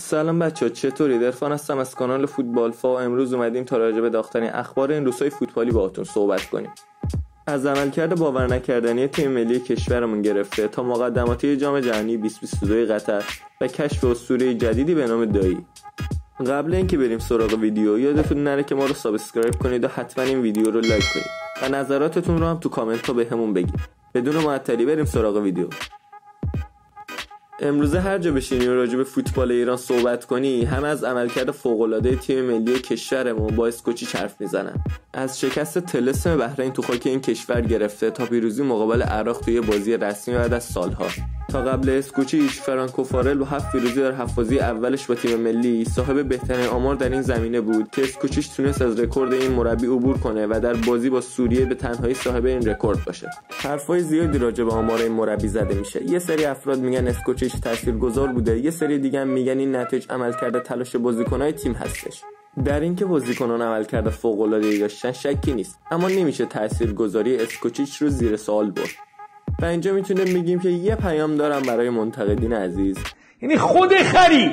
سلام بچه ها چطوری؟ عرفان هستم از کانال فوتبال فا. امروز اومدیم تا راجع به داغ ترین اخبار این روزهای فوتبالی باهاتون صحبت کنیم. از عملکرد باور نکردنی تیم ملی کشورمون گرفته تا مقدماتی جام جهانی 2022 قطر و کشف اسطوره جدیدی به نام دایی. قبل اینکه بریم سراغ ویدیو یادتون نره که ما رو subscribe کنید و حتما این ویدیو رو لایک کنید. و نظراتتون رو هم تو کامنت ها بهمون بگید. بدون معطلی بریم سراغ ویدیو. امروزه هر جا بشینی و راجع به فوتبال ایران صحبت کنی همه از عملکرد فوقالعاده تیم ملی کشورمون با اسکوچیچ حرف می‌زنن. از شکست طلسم بحرین تو خاک این کشور گرفته تا پیروزی مقابل عراق توی بازی رسمی بعد از سالها. تا قبل اسکوچیچ فرانک اوفارل با هفت پیروزی در هفت اولش با تیم ملی صاحب بهترین آمار در این زمینه بود که اسکوچیچ تونست از رکورد این مربی عبور کنه و در بازی با سوریه به تنهایی صاحب این رکورد باشه. حرفای زیادی راجع به آمار این مربی زده میشه. یه سری افراد میگن اسکوچیچ تاثیرگذار بوده. یه سری دیگه میگن این نتایج عملکرد تلاش بازیکنهای تیم هستش. در اینکه بازیکنان عملکرد فوق‌العاده‌ای داشتن شکی نیست. اما نمیشه تاثیرگذاری اسکوچیچ رو زیر سوال برد. و اینجا می‌تونیم بگیم که یه پیام دارم برای منتقدین عزیز. یعنی خود خری!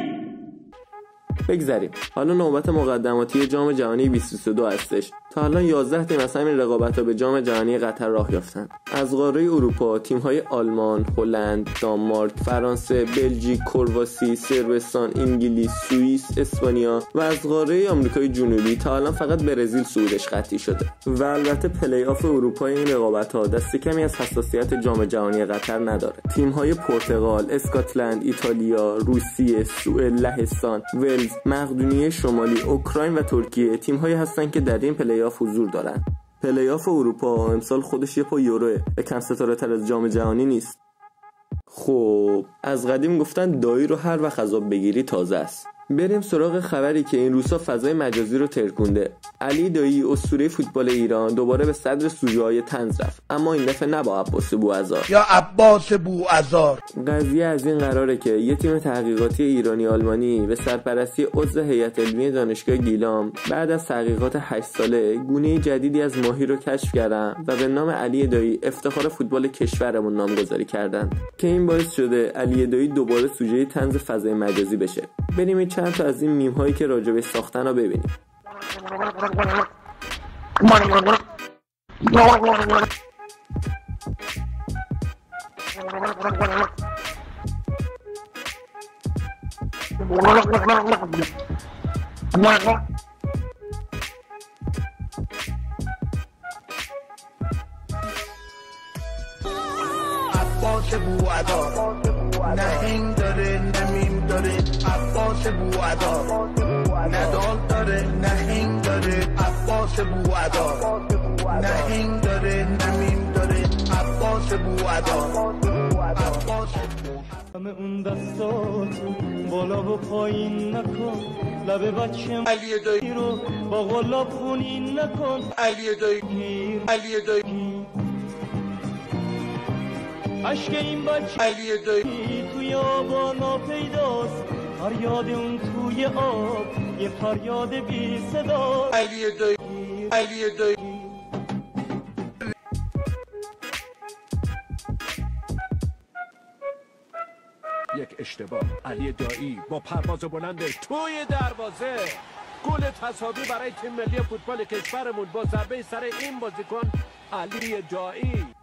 بگذریم. حالا نوبت مقدماتی جام جهانی 2022 هستش. تا الان 11 تیم از همین رقابت ها به جام جهانی قطر راه یافتن. از قاره اروپا تیم های آلمان، هلند، دانمارک، فرانسه، بلژیک، کرواسی، صربستان، انگلیس، سوئیس، اسپانیا و از قاره آمریکای جنوبی تا الان فقط برزیل صعودش قطعی شده. و البته پلی آف این رقابت ها دست کمی از حساسیت جام جهانی قطر نداره. تیم های پرتغال، اسکاتلند، ایتالیا، روسیه، سوئد، لهستان، ولز، مقدونیه شمالی، اوکراین و ترکیه تیم هایی هستند که در این پلی آف حضور دارن. پلی آف اروپا امسال خودش یه پا یوروه و کم ستاره تر از جام جهانی نیست. خب از قدیم گفتن دایی رو هر وقت عذاب بگیری تازه است. بریم سراغ خبری که این روزها فضای مجازی رو ترکونده. علی دایی اسطوره فوتبال ایران دوباره به صدر سوژه های تنز رفت. اما این دفعه نه با عباس بوعزار یا عباس بوعزار قضیه از این قراره که یه تیم تحقیقاتی ایرانی آلمانی به سرپرستی عضو هیئت علمی دانشگاه گیلام بعد از تحقیقات 8 ساله گونه جدیدی از ماهی رو کشف کردن و به نام علی دایی افتخار فوتبال کشورمون نامگذاری کردن که این باعث شده علی دایی دوباره سوژه تنز فضای مجازی بشه. بریم چند تا از این میم هایی که راجبه ساختن رو ببینیم. عباس بوعزار نه داره نه داره عباس بوعزار نه دال داره نه داره عباس نه داره نه داره عباس بوعزار عباس همه اون دستاتو بالا و پایین نکن. لب بچه علی دایی. رو با غلاب خونین نکن. علی دایی. علی دایی. عشق این بچه علی دایی. توی آبا ناپیداست فریاد اون توی آب. یه فریاد بی صدا. علی دایی علی دایی یک اشتباه. علی دایی با پرواز بلند توی دروازه. گل تصاوی برای تیم ملی فوتبال کشورمون. با ضربه سر این بازیکن علی دایی.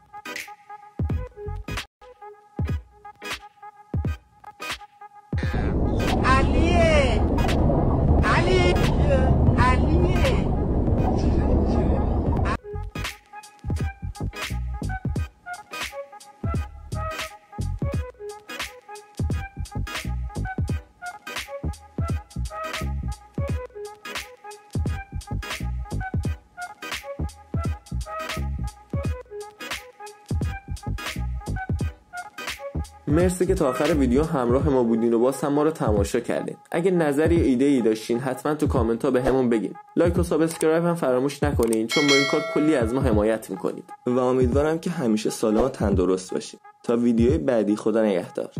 مرسی که تا آخر ویدیو همراه ما بودین و باز هم ما رو تماشا کردین. اگه نظری یا ایده ای داشتین حتما تو کامنت ها بهمون بگین. لایک و subscribe هم فراموش نکنین چون با این کار کلی از ما حمایت می‌کنید. و امیدوارم که همیشه سالم و تندرست باشین. تا ویدیوی بعدی خدا نگهدار.